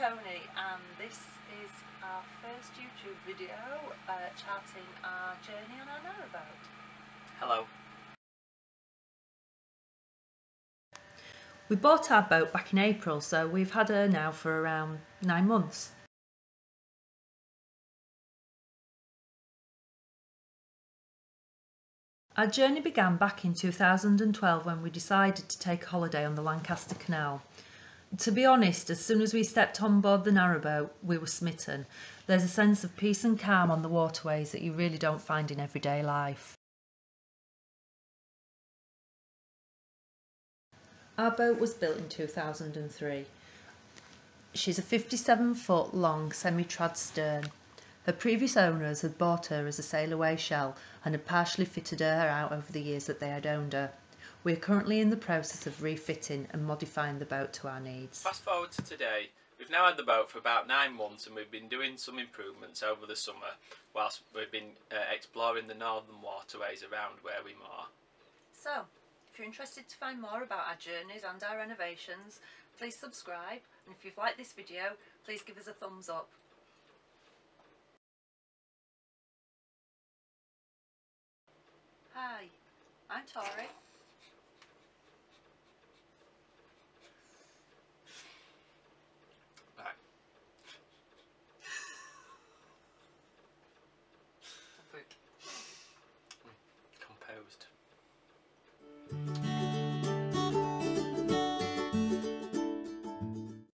Tony and this is our first YouTube video uh, charting our journey on our narrowboat. Hello. We bought our boat back in April so we've had her now for around nine months. Our journey began back in 2012 when we decided to take a holiday on the Lancaster Canal to be honest, as soon as we stepped on board the narrowboat, we were smitten. There's a sense of peace and calm on the waterways that you really don't find in everyday life. Our boat was built in 2003. She's a 57 foot long semi trad stern. Her previous owners had bought her as a sail away shell and had partially fitted her out over the years that they had owned her. We are currently in the process of refitting and modifying the boat to our needs. Fast forward to today. We've now had the boat for about nine months and we've been doing some improvements over the summer whilst we've been uh, exploring the northern waterways around where we moor. So, if you're interested to find more about our journeys and our renovations, please subscribe and if you've liked this video, please give us a thumbs up. Hi, I'm Tori.